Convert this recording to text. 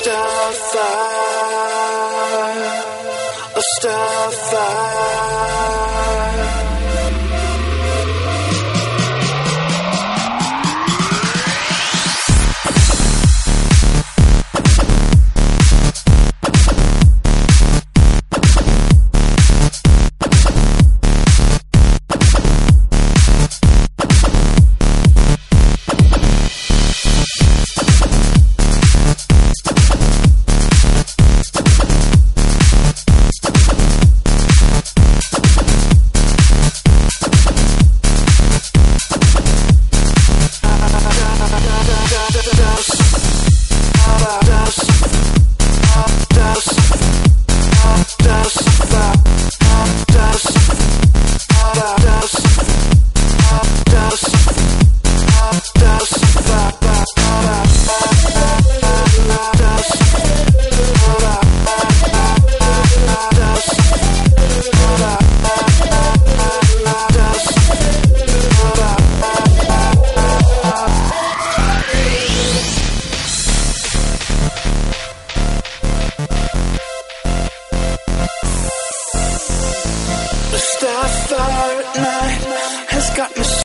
starfire, a starfire. Starfired night has got me